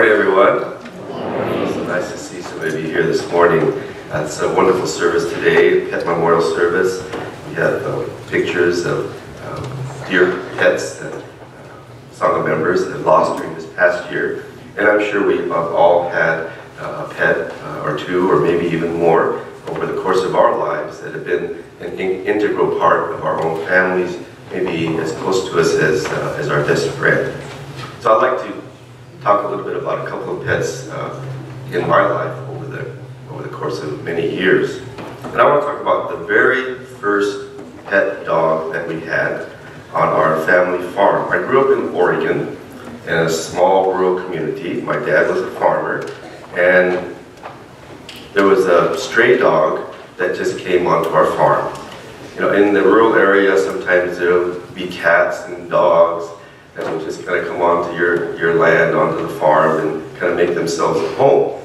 morning, everyone. It's nice to see so many of you here this morning. Uh, it's a wonderful service today, pet memorial service. We have uh, pictures of um, dear pets that uh, Sangha members have lost during this past year. And I'm sure we have all had uh, a pet uh, or two, or maybe even more, over the course of our lives that have been an in integral part of our own families, maybe as close to us as, uh, as our best friend. So I'd like to talk a little bit about a couple of pets uh, in my life over the, over the course of many years. And I want to talk about the very first pet dog that we had on our family farm. I grew up in Oregon in a small rural community. My dad was a farmer and there was a stray dog that just came onto our farm. You know, in the rural area, sometimes there'll be cats and dogs that will just kind of come your, your land, onto the farm, and kind of make themselves at home.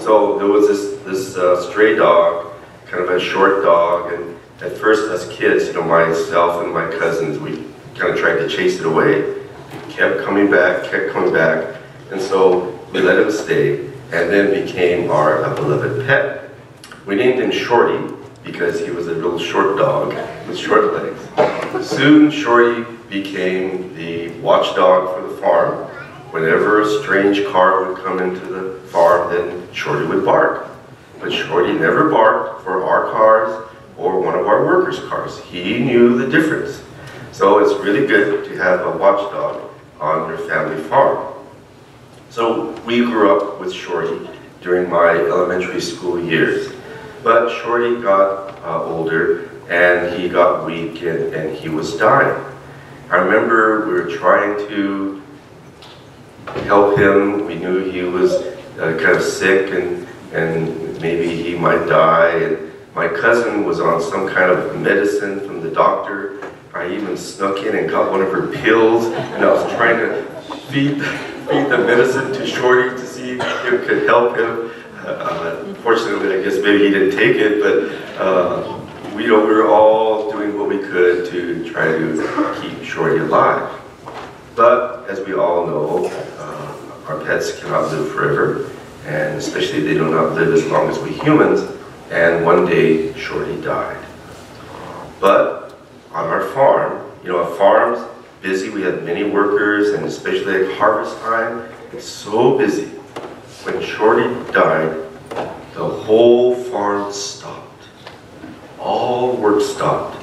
So there was this, this uh, stray dog, kind of a short dog, and at first as kids, you know, myself and my cousins, we kind of tried to chase it away. It kept coming back, kept coming back, and so we let him stay, and then became our beloved pet. We named him Shorty because he was a real short dog with short legs. Soon Shorty became the watchdog farm. Whenever a strange car would come into the farm, then Shorty would bark. But Shorty never barked for our cars or one of our workers' cars. He knew the difference. So it's really good to have a watchdog on your family farm. So we grew up with Shorty during my elementary school years. But Shorty got uh, older and he got weak and, and he was dying. I remember we were trying to help him. We knew he was uh, kind of sick and, and maybe he might die. And my cousin was on some kind of medicine from the doctor. I even snuck in and got one of her pills and I was trying to feed, feed the medicine to Shorty to see if it could help him. Uh, fortunately, I guess maybe he didn't take it, but uh, we, we were all doing what we could to try to keep Shorty alive. But as we all know, our pets cannot live forever, and especially they do not live as long as we humans, and one day Shorty died. But on our farm, you know, a farm's busy, we have many workers, and especially at harvest time, it's so busy. When Shorty died, the whole farm stopped all work stopped.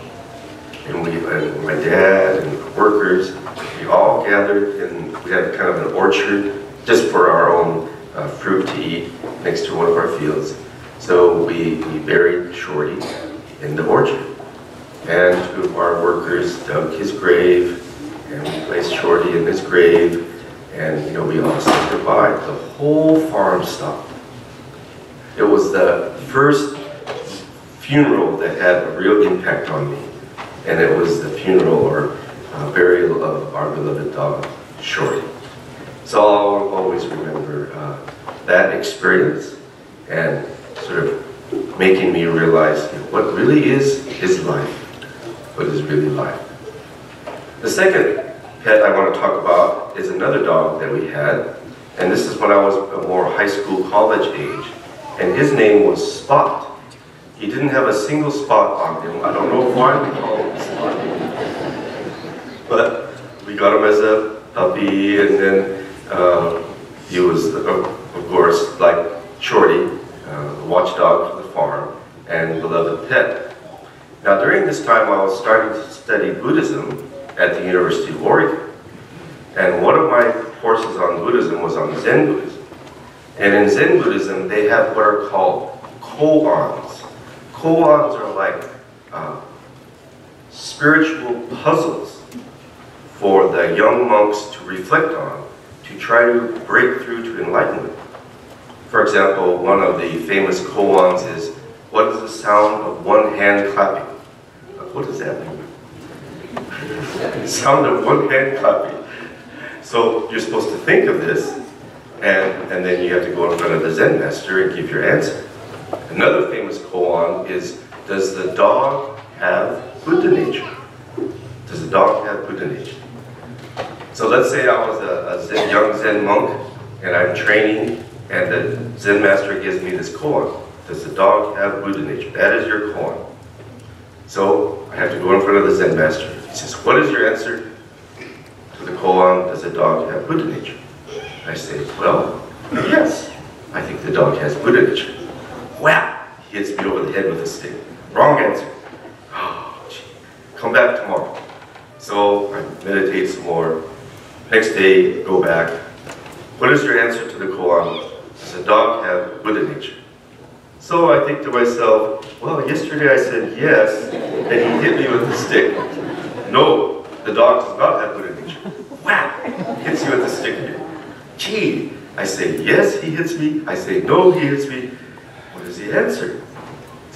And we, and my dad and workers, we all gathered and we had kind of an orchard just for our own uh, fruit to eat next to one of our fields. So we, we buried Shorty in the orchard. And two of our workers dug his grave and we placed Shorty in his grave and you know we all said goodbye. The whole farm stopped. It was the first funeral that had a real impact on me. And it was the funeral or uh, burial of our beloved dog, Shorty. So I'll always remember uh, that experience and sort of making me realize what really is his life, what is really life. The second pet I want to talk about is another dog that we had, and this is when I was a more high school, college age, and his name was Spot. He didn't have a single spot on him. I don't know why we call him Spot. But we got him as a puppy, and then uh, he was, of course, like Shorty, uh, watchdog for the farm, and beloved pet. Now, during this time, I was starting to study Buddhism at the University of Oregon. And one of my courses on Buddhism was on Zen Buddhism. And in Zen Buddhism, they have what are called koans. Koans are like uh, spiritual puzzles for the young monks to reflect on, to try to break through to enlightenment. For example, one of the famous koans is, what is the sound of one hand clapping? What does that mean? the sound of one hand clapping. So you're supposed to think of this, and, and then you have to go in front of the Zen master and give your answer. Another famous koan is, does the dog have Buddha nature? Does the dog have Buddha nature? So let's say I was a, a Zen, young Zen monk, and I'm training, and the Zen master gives me this koan. Does the dog have Buddha nature? That is your koan. So I have to go in front of the Zen master. He says, what is your answer to the koan, does the dog have Buddha nature? I say, well, yes, I think the dog has Buddha nature. Wow, he hits me over the head with a stick. Wrong answer. Oh, gee. Come back tomorrow. So I meditate some more. Next day, go back. What is your answer to the koan? Does a dog have Buddha nature? So I think to myself, well, yesterday I said yes, and he hit me with a stick. No, the dog does not have Buddha nature. Wow, hits you with a stick again. Gee, I say yes, he hits me. I say no, he hits me. What is the answer?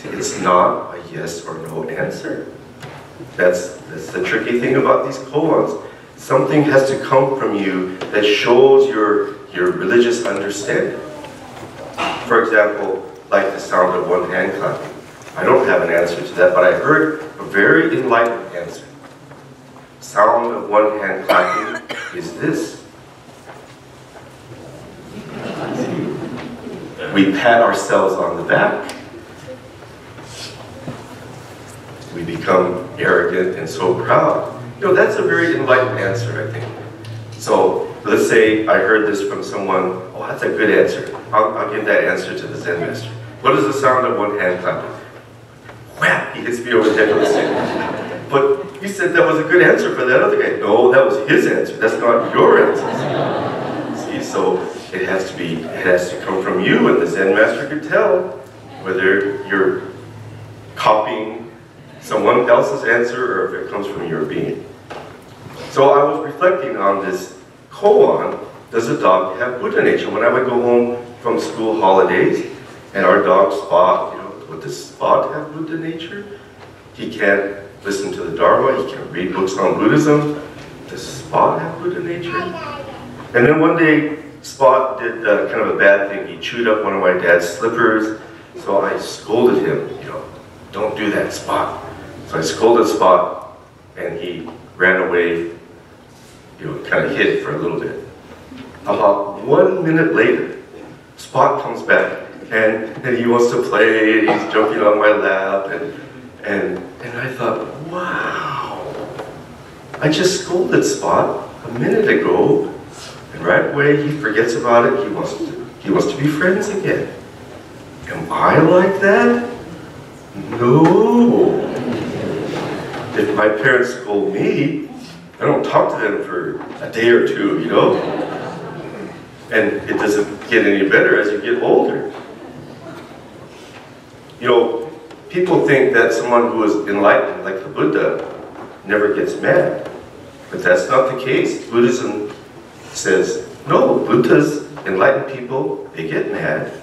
It's not a yes or no answer. That's, that's the tricky thing about these koans. Something has to come from you that shows your, your religious understanding. For example, like the sound of one hand clapping. I don't have an answer to that, but I heard a very enlightened answer. Sound of one hand clapping is this. We pat ourselves on the back. We become arrogant and so proud. You know, that's a very enlightened answer, I think. So let's say I heard this from someone, oh, that's a good answer. I'll, I'll give that answer to the Zen master. What is the sound of one hand clapping? Whap! He hits me over the head with a stick. But he said that was a good answer for that other guy. No, that was his answer. That's not your answer. See, so it has to be, it has to come from you, and the Zen master could tell whether you're copying someone else's answer or if it comes from your being. So I was reflecting on this koan, does a dog have Buddha nature? When I would go home from school holidays, and our dog Spot, you know, would this Spot have Buddha nature? He can't listen to the Dharma, he can't read books on Buddhism. Does Spot have Buddha nature? And then one day, Spot did uh, kind of a bad thing. He chewed up one of my dad's slippers, so I scolded him, you know, don't do that, Spot. So I scolded Spot, and he ran away, you know, kind of hid for a little bit. About one minute later, Spot comes back, and, and he wants to play, and he's jumping on my lap, and, and, and I thought, wow, I just scolded Spot a minute ago, and right away he forgets about it, he wants to, he wants to be friends again. Am I like that? No. If my parents scold me, I don't talk to them for a day or two, you know? And it doesn't get any better as you get older. You know, people think that someone who is enlightened, like the Buddha, never gets mad. But that's not the case. Buddhism says, no, Buddhas, enlightened people, they get mad.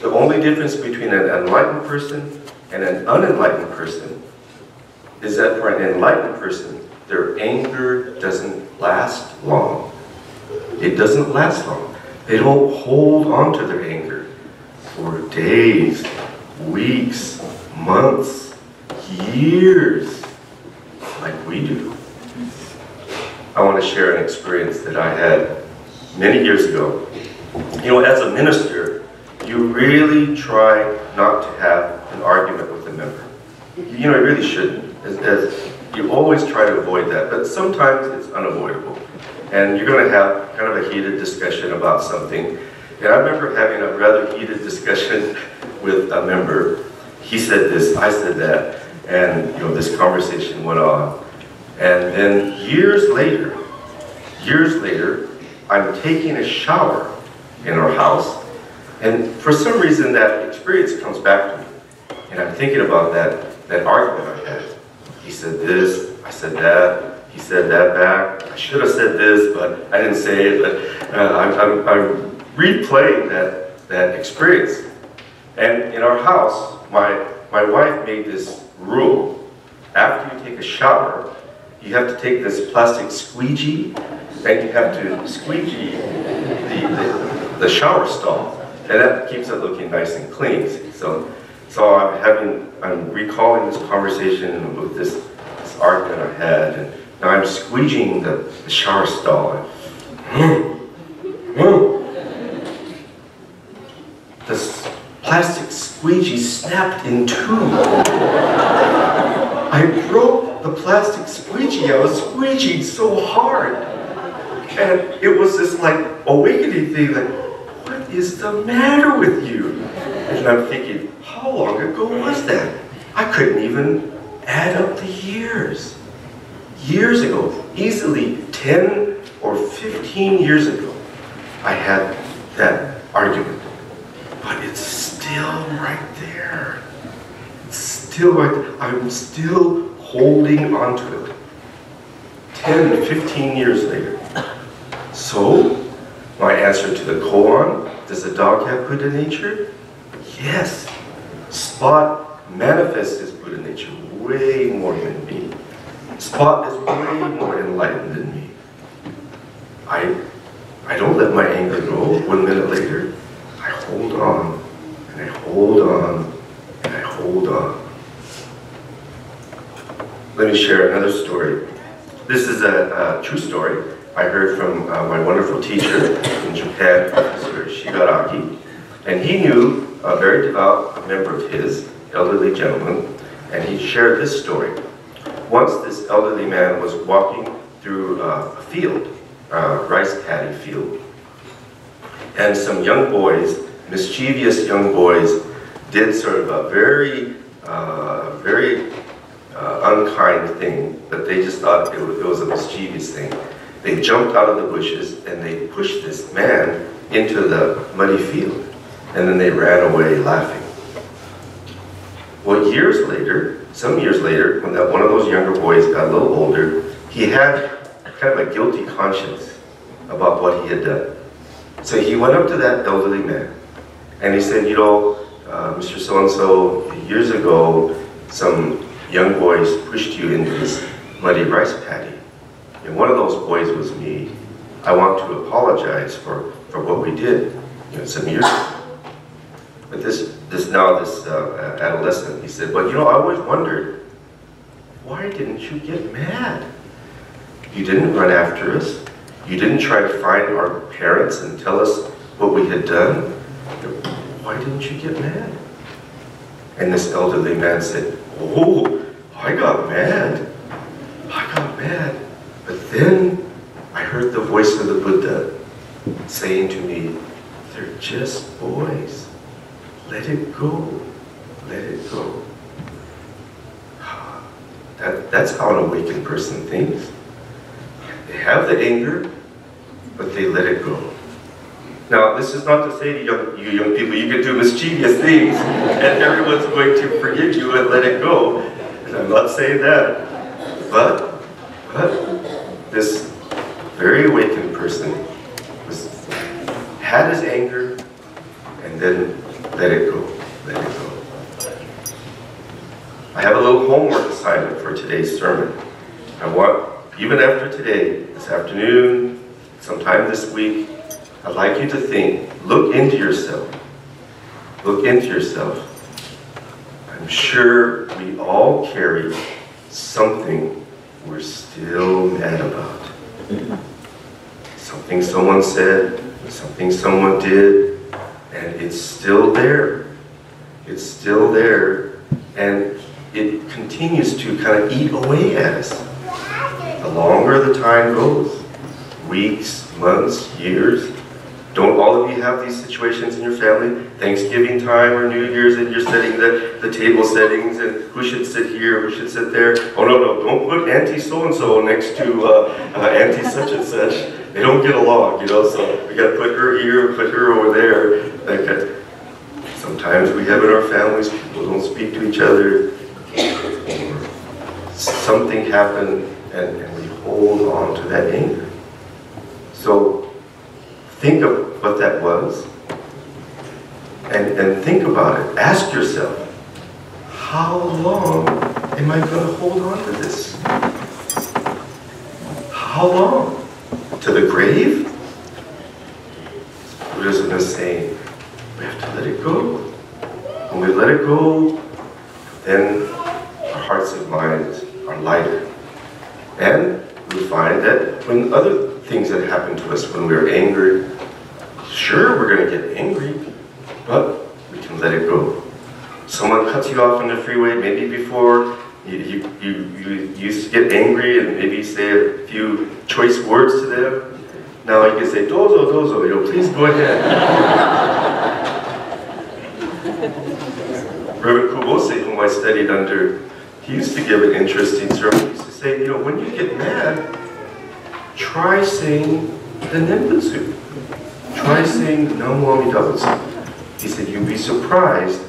The only difference between an enlightened person and an unenlightened person is that for an enlightened person, their anger doesn't last long. It doesn't last long. They don't hold on to their anger for days, weeks, months, years, like we do. I want to share an experience that I had many years ago. You know, as a minister, you really try not to have an argument with a member. You know, you really shouldn't. As, as you always try to avoid that, but sometimes it's unavoidable. And you're going to have kind of a heated discussion about something. And I remember having a rather heated discussion with a member. He said this, I said that, and you know, this conversation went on. And then years later, years later, I'm taking a shower in our house, and for some reason that experience comes back to me. And I'm thinking about that, that argument I had. He said this, I said that, he said that back. I should have said this, but I didn't say it, but uh, I'm, I'm, I'm replaying that, that experience. And in our house, my, my wife made this rule. After you take a shower, you have to take this plastic squeegee and you have to squeegee the, the, the shower stall. And that keeps it looking nice and clean. So, so I'm having, I'm recalling this conversation with this, this that I had, and now I'm squeegeeing the, the shower stall. The plastic squeegee snapped in two. I broke the plastic squeegee. I was squeegeeing so hard. And it was this like awakening thing like, what is the matter with you? And I'm thinking, ago was that? I couldn't even add up the years. Years ago, easily 10 or 15 years ago, I had that argument. But it's still right there. It's still right there. I'm still holding on to it. 10, 15 years later. So, my answer to the koan, does a dog have Buddha nature? Yes. Spot manifests his Buddha nature way more than me. Spot is way more enlightened than me. I, I don't let my anger go one minute later. I hold on, and I hold on, and I hold on. Let me share another story. This is a, a true story. I heard from uh, my wonderful teacher in Japan, Professor Shigaraki, and he knew a very devout member of his, elderly gentleman, and he shared this story. Once this elderly man was walking through uh, a field, a rice paddy field, and some young boys, mischievous young boys, did sort of a very, uh, very uh, unkind thing, but they just thought it was, it was a mischievous thing. They jumped out of the bushes and they pushed this man into the muddy field. And then they ran away laughing. Well, years later, some years later, when that one of those younger boys got a little older, he had kind of a guilty conscience about what he had done. So he went up to that elderly man and he said, you know, uh, Mr. So-and-so, years ago, some young boys pushed you into this muddy rice paddy. And one of those boys was me. I want to apologize for, for what we did you know, some years ago. But this, this now, this uh, adolescent, he said, but you know, I always wondered, why didn't you get mad? You didn't run after us. You didn't try to find our parents and tell us what we had done. Why didn't you get mad? And this elderly man said, oh, I got mad. I got mad. But then I heard the voice of the Buddha saying to me, they're just boys. Let it go. Let it go. That, that's how an awakened person thinks. They have the anger, but they let it go. Now, this is not to say to young, you young people, you can do mischievous things and everyone's going to forgive you and let it go. And I'm not saying that. But, but, this very awakened person was, had his anger and then let it go, let it go. I have a little homework assignment for today's sermon. I want, even after today, this afternoon, sometime this week, I'd like you to think, look into yourself. Look into yourself. I'm sure we all carry something we're still mad about. Something someone said, something someone did, and it's still there. It's still there, and it continues to kind of eat away at us. The longer the time goes, weeks, months, years, don't all of you have these situations in your family? Thanksgiving time or New Year's and you're setting the, the table settings and who should sit here, who should sit there. Oh no, no, don't put Auntie so-and-so next to uh, uh, Auntie such and such. They don't get along, you know, so we gotta put her here, put her over there. Like that. Sometimes we have in our families, people don't speak to each other. Something happened and, and we hold on to that anger. So think of what that was and, and think about it. Ask yourself, how long am I going to hold on to this? How long? To the grave? Buddhism is saying, we have to let it go. When we let it go, then our hearts and minds are lighter. And we find that when other things that happen to us, when we're angered, sure, we're going to get angry, but we can let it go. Someone cuts you off on the freeway, maybe before you, you, you, you used to get angry and maybe say a few choice words to them. Now you can say, dozo, dozo, you know, please go ahead. Reverend Kubose, whom I studied under, he used to give an interesting sermon. He used to say, you know, when you get mad, try saying the Nembutsu. Try saying Namu Amidabutsu. He said, you'll be surprised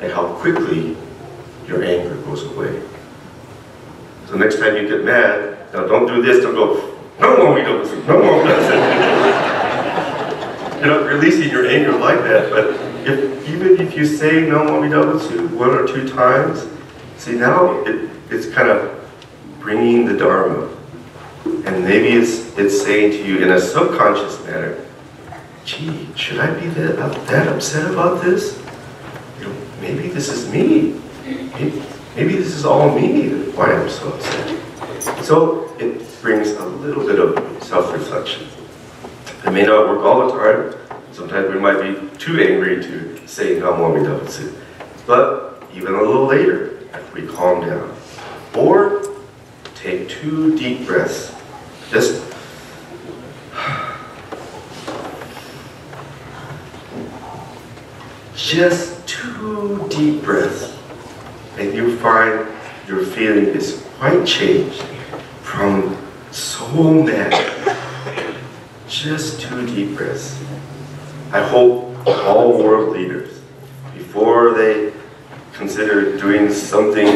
at how quickly your anger goes away. So next time you get mad, now don't do this, don't go, Namo Amidabutsu, no more You're not releasing your anger like that, but if, even if you say Namo, Amidabutsu one or two times, see now it, it's kind of bringing the Dharma. And maybe it's, it's saying to you in a subconscious manner, gee, should I be that, uh, that upset about this? You know, maybe this is me. Maybe, this is all me, why I'm so upset. So it brings a little bit of self-reflection. It may not work all the time. Sometimes we might be too angry to say Namo Amidabutsu. But even a little later, after we calm down. Or take two deep breaths. Just just two deep breaths. And you find your feeling is quite changed from so mad. Just two deep breaths. I hope all world leaders, before they consider doing something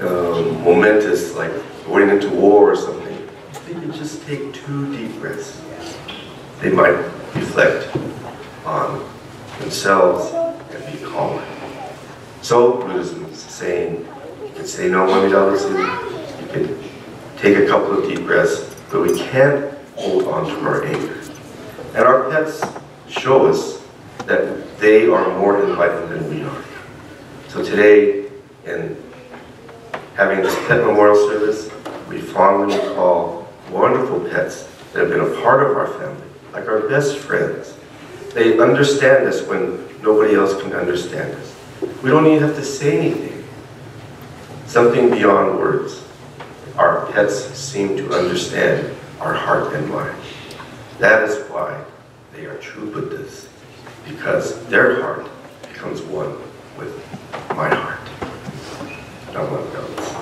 um, momentous like going into war or something, they can just take two deep breaths. They might reflect on themselves be. So Buddhism is saying, you can say no Amidabutsu, you can take a couple of deep breaths, but we can't hold on to our anger. And our pets show us that they are more enlightened than we are. So today, in having this pet memorial service, we fondly recall wonderful pets that have been a part of our family, like our best friends. They understand us when nobody else can understand us. We don't even have to say anything. Something beyond words. Our pets seem to understand our heart and mind. That is why they are true Buddhas, because their heart becomes one with my heart. Namo Buddhas.